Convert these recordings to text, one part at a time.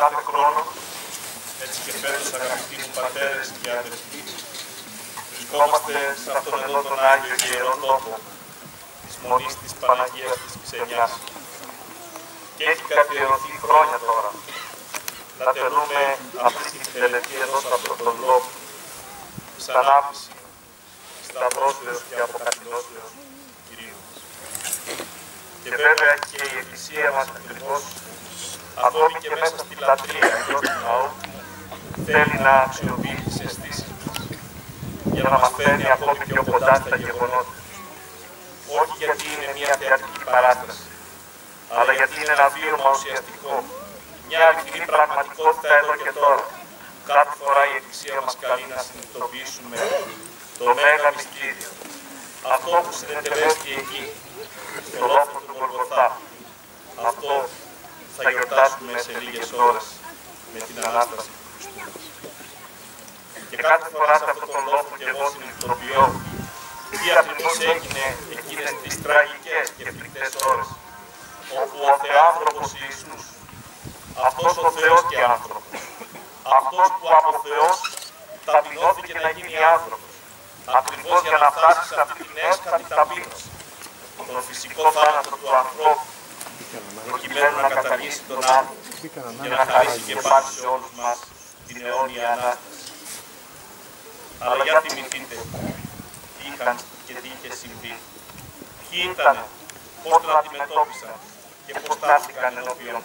κάθε χρόνο, έτσι και φέτος αγαπητοί μου πατέρες και αδερφοί, βρισκόμαστε σε αυτόν εδώ τον Άγιο και Ιερό τόπο της Μονής της Παναγίας της Ξενιάς. Και έχει καθιερωθεί χρόνια τώρα να τελούμε αυτή την τελετή εδώ σε αυτόν τον λόγο της ανάπτυξη, σταυρώσεως και αποκατηνώσεως Κυρίου μας. Και βέβαια και η Εκκλησία μας ακριβώς, ακόμη και μέσα στη λατρεία εντός του ναού, θέλει να αξιοποιεί τις αισθήσεις μας για να μας φέρνει ακόμη πιο κοντά στα γεγονότα. Όχι γιατί είναι μια θεατρική παράσταση, αλλά γιατί είναι ένα βίωμα ουσιαστικό, μια αληθινή πραγματικότητα εδώ και τώρα. Κάθε φορά η Εκκλησία μας καλεί να συνειδητοποιήσουμε το Μέγα Μυστήριο. Αυτό που συνετελέστηκε εκεί, στο λόφο του Γολγοθά. Αυτό θα γιορτάσουμε σε λίγες ώρες με την Ανάσταση. Του Χριστού μας. Και κάθε φορά σε αυτόν τον λόγο και εγώ συνειδητοποιώ τι ακριβώς έγινε εκείνες τις τραγικές και φρικτές ώρες όπου ο Θεάνθρωπος Ιησούς, αυτός ο Θεός και άνθρωπος, αυτός που από Θεός ταπεινώθηκε να γίνει άνθρωπος, ακριβώς για να φτάσει σε αυτή την έσχατη ταπείνωση, τον φυσικό θάνατο του ανθρώπου, προκειμένου να καταργήσει τον άνθρωπο και να χαρίσει και πάλι σε όλους μας την αιώνια Ανάσταση. Αλλά για θυμηθείτε τι είχαν και τι είχε συμβεί. Ποιοι ήταν, πώς τον αντιμετώπισαν και πώς στάθηκαν ενώπιον.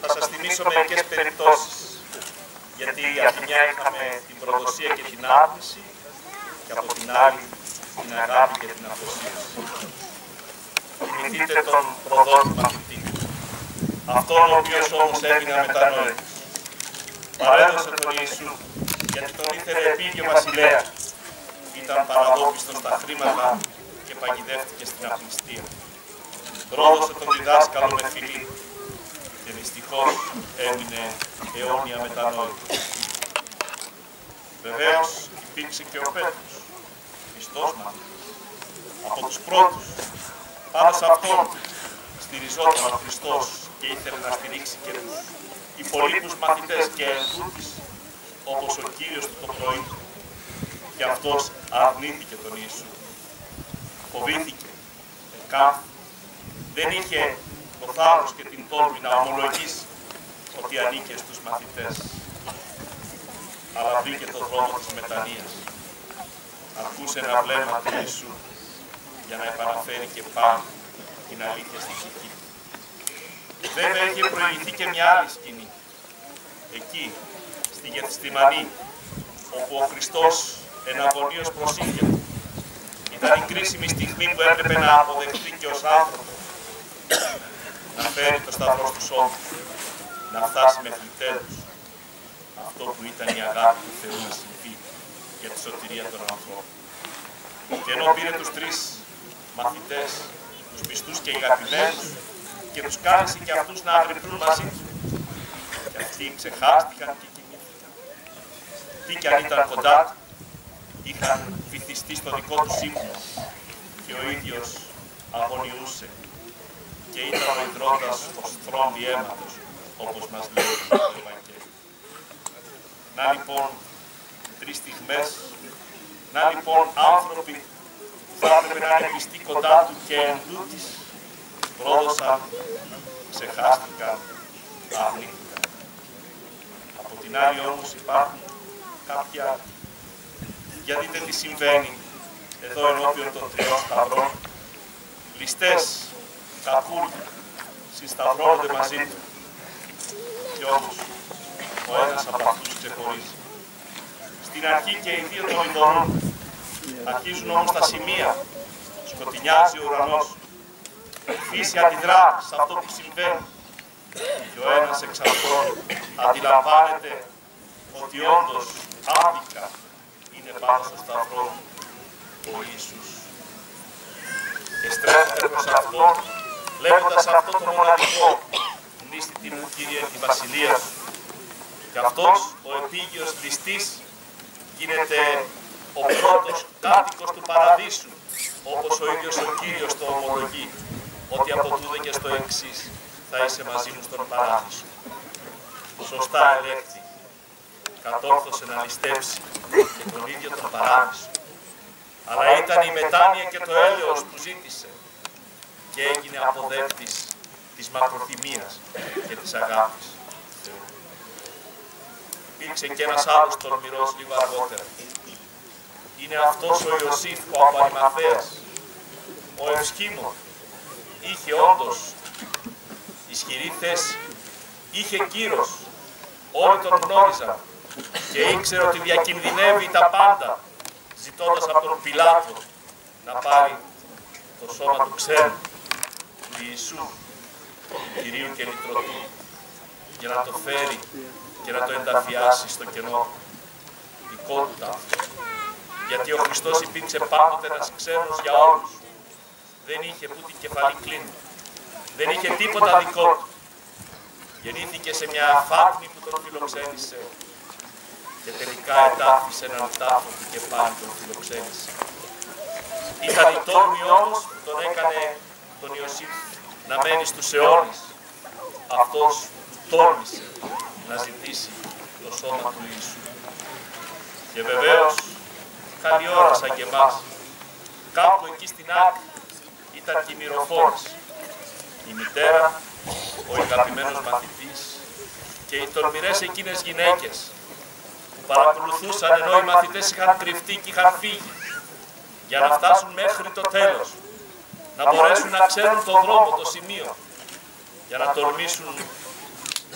Θα σας θυμίσω μερικές περιπτώσεις, γιατί από τη μια είχαμε την προδοσία και την άρνηση και από την άλλη την αγάπη και την αφοσίωση. Θυμηθείτε τον προδότη μαθητή, αυτόν ο οποίος όμως έμεινε αμετανόητος. Παρέδωσε τον Ιησού, γιατί τον ήθελε επίγειο βασιλέας. Ήταν παραδόπιστος στα χρήματα και παγιδεύτηκε στην απληστία. Πρόδωσε τον διδάσκαλο με φιλή και δυστυχώς έμεινε αιώνια μετανόητος. Βεβαίως υπήρξε και ο Πέτρος, πιστός μαθητής, από τους πρώτους. Πάνω σε αυτόν στηριζόταν ο Χριστός και ήθελε να στηρίξει και τους υπολείπους μαθητές και εντούτοις, όπως ο Κύριος του το πρωί. Και αυτός αρνήθηκε τον Ιησού. Φοβήθηκε, εκάθ, δεν είχε το θάρρος και την τόλμη να ομολογήσει ότι ανήκε στους μαθητές. Αλλά βρήκε το δρόμο της μετανοίας. Ακούσε ένα βλέμμα του Ιησού για να επαναφέρει και πάλι την αλήθεια στη ψυχή. Βέβαια είχε προηγηθεί και μια άλλη σκηνή. Εκεί, στη Γεθστημανή, όπου ο Χριστός εναγωνίως προσήχεται. Ήταν η κρίσιμη στιγμή που έπρεπε να αποδεχθεί και ως άνθρωπο. Να φέρει το σταυρό στους ώμους, να φτάσει μέχρι τέλους. Αυτό που ήταν η αγάπη του Θεού να συμβεί για τη σωτηρία των ανθρώπων. Και ενώ πήρε τους τρεις μαθητές, τους πιστούς και αγαπημένους, και τους κάλεσε και αυτούς να αγρυπνούν μαζί τους. Και αυτοί ξεχάστηκαν και κοιμήθηκαν. Τι κι αν ήταν κοντά του, είχαν βυθιστεί στο δικό του ύπνο και ο ίδιος αγωνιούσε και ήταν ο ιδρώτας ως θρόμβη αίματος, όπως μας λέει το Ευαγγέλιο. Να λοιπόν τρεις στιγμές, να λοιπόν άνθρωποι που θα έπρεπε να είναι πιστοί κοντά του και εν τούτης, πρόδωσαν, ξεχάστηκαν, αρνήθηκαν. Από την άλλη όμως υπάρχουν κάποια για δείτε τι συμβαίνει εδώ ενώπιον των τριών σταυρών. Ληστές, καπούλια, συσταυρώνονται μαζί του. Κι όμως, ο ένας από αυτούς ξεχωρίζει. Στην αρχή και οι δύο τον ειδωρούν. Αρχίζουν όμως τα σημεία. Σκοτεινιάζει ο ουρανός. Η φύση αντιδρά σε αυτό που συμβαίνει. Και ο ένας εξ αυτών αντιλαμβάνεται ότι όντως άδικα είναι πάνω στο σταυρό ο Ιησούς. Και στρέφεται προς Αυτόν, λέγοντας αυτό το μοναδικό, νύστητη μου Κύριε τη Βασιλεία σου. Και αυτός, ο επίγειος ληστής, γίνεται ο πρώτος κάτοικος του Παραδείσου, όπως ο ίδιος ο Κύριος το ομολογεί, ότι από τούδε και στο εξής θα είσαι μαζί μου στον Παράδεισο. σωστά ελέγχθη, κατόρθωσε να ληστέψει και τον ίδιο τον παράδεισο. Αλλά ήταν η μετάνοια και το έλεος που ζήτησε και έγινε αποδέκτης της μακροθυμίας και της αγάπης του Θεού. Υπήρξε και ένας άλλος τολμηρός λίγο αργότερα. Είναι αυτός ο Ιωσήφ ο Απαριμαθέας, ο Ευσχήμων. Είχε όντως ισχυρή θέση, είχε κύρος, όλοι τον γνώριζαν και ήξερε ότι διακινδυνεύει τα πάντα, ζητώντας από τον Πιλάτο να πάρει το σώμα του ξένου, του Ιησού, του Κυρίου και Λυτρωτού, για να το φέρει και να το ενταφιάσει στο κενό δικό του τάφος. Γιατί ο Χριστός υπήρξε πάντοτε ένας ξένος για όλους. Δεν είχε που την κεφαλή κλείνει. Δεν είχε τίποτα δικό του. Γεννήθηκε σε μια φάτνη που τον φιλοξένησε και τελικά ετάφησε έναν τάφο του και πάλι τον φιλοξένησε. Ήταν η τόλμη όμως που τον έκανε τον Ιωσήφ να μένει στους αιώνες. Αυτός τόλμησε να ζητήσει το σώμα του Ιησού. Και βεβαίως, καλή ώρα σαν και εμάς, κάπου εκεί στην άκρη ήταν και οι μυροφόρες. Η μητέρα, ο αγαπημένος μαθητής και οι τολμηρές εκείνες γυναίκες που παρακολουθούσαν ενώ οι μαθητές είχαν κρυφτεί και είχαν φύγει. Για να φτάσουν μέχρι το τέλος, να μπορέσουν να ξέρουν τον δρόμο, το σημείο, για να τολμήσουν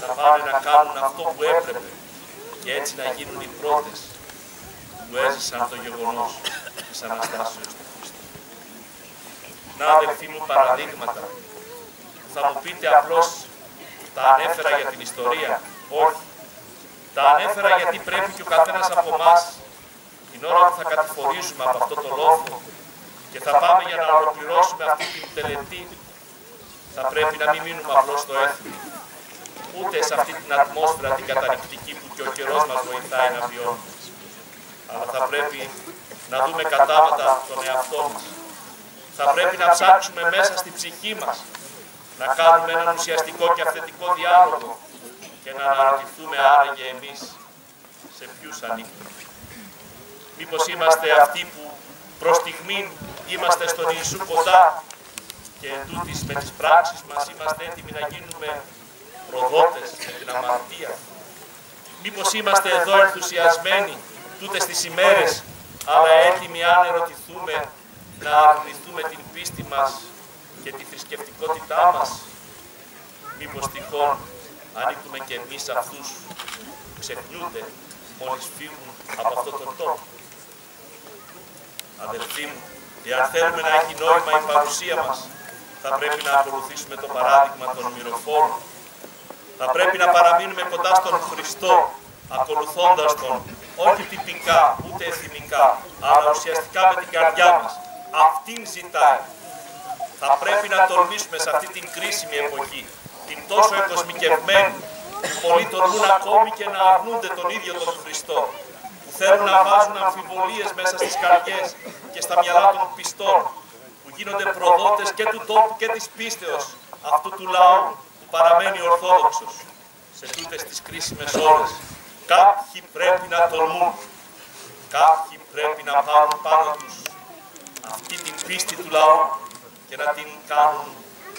να πάνε να κάνουν αυτό που έπρεπε. Και έτσι να γίνουν οι πρώτες που έζησαν το γεγονός της Αναστάσεως του Χριστού. Να αδελφοί μου παραδείγματα θα μου πείτε απλώς τα ανέφερα για την ιστορία. Όχι. Τα ανέφερα γιατί πρέπει και ο καθένας από εμάς την ώρα που θα κατηφορίζουμε από αυτό το λόγο και θα πάμε για να ολοκληρώσουμε αυτή την τελετή θα πρέπει να μην μείνουμε απλώς στο έθνο ούτε σε αυτή την ατμόσφαιρα την καταρρικτική που και ο καιρός μας βοηθάει να βιώνουμε. Αλλά θα πρέπει να δούμε κατάματα τον εαυτό μας. Θα πρέπει να ψάξουμε μέσα στη ψυχή μας να κάνουμε έναν ουσιαστικό και αυθεντικό διάλογο και να αναρωτηθούμε άραγε εμείς σε ποιους ανήκουμε. Μήπως είμαστε αυτοί που προς στιγμή είμαστε στον Ιησού κοντά και τούτης με τις πράξεις μας είμαστε έτοιμοι να γίνουμε προδότες με την αμαρτία. Μήπως είμαστε εδώ ενθουσιασμένοι τούτες τις ημέρες, αλλά έτοιμοι αν ερωτηθούμε να αρνηθούμε την πίστη μας και τη θρησκευτικότητά μας. Μήπως τυχόν ανήκουμε και εμείς αυτούς που ξεχνιούνται μόλις φύγουν από αυτό το τόπο. Αδελφοί μου, εάν θέλουμε να έχει νόημα η παρουσία μας, θα πρέπει να ακολουθήσουμε το παράδειγμα των μυροφόρων. Θα πρέπει να παραμείνουμε κοντά στον Χριστό, ακολουθώντας Τον, όχι τυπικά, ούτε εθιμικά, αλλά ουσιαστικά με την καρδιά μας. Αυτήν ζητάει θα πρέπει να τολμήσουμε σε αυτή την κρίσιμη εποχή, την τόσο εκοσμικευμένη, που πολλοί τολμούν ακόμη και να αρνούνται τον ίδιο τον Χριστό, που θέλουν να βάζουν αμφιβολίες μέσα στις καρδιές και στα μυαλά των πιστών, που γίνονται προδότες και του τόπου και της πίστεως αυτού του λαού που παραμένει ορθόδοξος. Σε τούτες τις κρίσιμες ώρες κάποιοι πρέπει να τολμούν, κάποιοι πρέπει να πάρουν πάνω τους αυτή την πίστη του λαού και να την κάνουν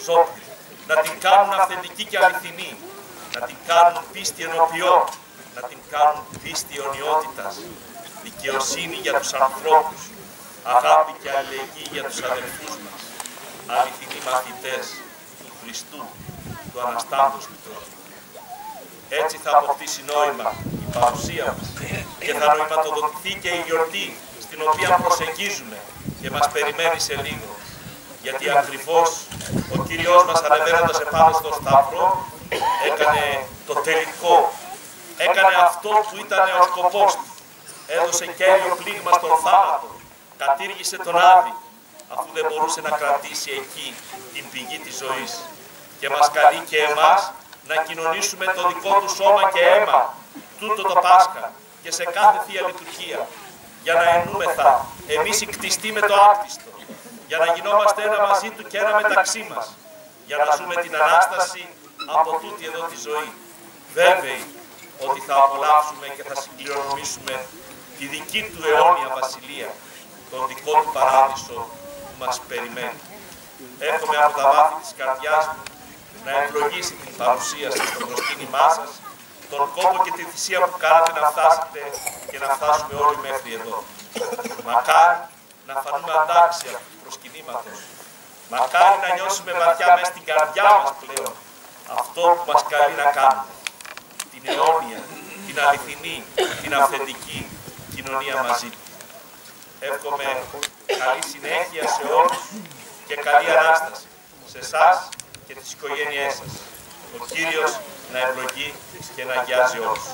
ζώπη, να την κάνουν αυθεντική και αληθινή, να την κάνουν πίστη ενωπιών, να την κάνουν πίστη αιωνιότητας, δικαιοσύνη για τους ανθρώπους, αγάπη και αλληλεγγύη για τους αδελφούς μας, αληθινοί μαθητές του Χριστού, του Αναστάντος Μητρός. Έτσι θα αποκτήσει νόημα η παρουσία μας και θα νοηματοδοτηθεί και η γιορτή στην οποία προσεγγίζουμε και μας περιμένει σε λίγο γιατί ακριβώς ο Κύριος μας ανεβαίνοντας επάνω στο Σταυρό έκανε το τελικό, έκανε αυτό που ήταν ο σκοπός του. Έδωσε κέριο πλήγμα στον θάνατο, κατήργησε τον Άδη, αφού δεν μπορούσε να κρατήσει εκεί την πηγή της ζωής. Και μας καλεί και εμάς να κοινωνήσουμε το δικό του σώμα και αίμα, τούτο το Πάσχα και σε κάθε Θεία Λειτουργία, για να ενούμεθα εμείς οι κτιστοί με το άκτιστο, για να γινόμαστε ένα μαζί Του και ένα μεταξύ μας, για να ζούμε την Ανάσταση από τούτη εδώ τη ζωή. Βέβαιοι ότι θα απολαύσουμε και θα συγκληρονομήσουμε τη δική του αιώνια βασιλεία, τον δικό του παράδεισο που μας περιμένει. Εύχομαι από τα βάθη της καρδιάς μου να ευλογήσει την παρουσία σας στο προσκύνημά σας, τον κόπο και τη θυσία που κάνατε να φτάσετε και να φτάσουμε όλοι μέχρι εδώ. Μακάρι να φανούμε αντάξια του προσκυνήματος. Μακάρι να νιώσουμε βαθιά μέσα στην καρδιά μας πλέον αυτό που μας καλεί να κάνουμε. Την αιώνια, την αληθινή, την αυθεντική κοινωνία μαζί του. Εύχομαι καλή συνέχεια σε όλους και καλή Ανάσταση σε εσάς και τις οικογένειές σας. Ο Κύριος να ευλογεί και να αγιάζει όλους.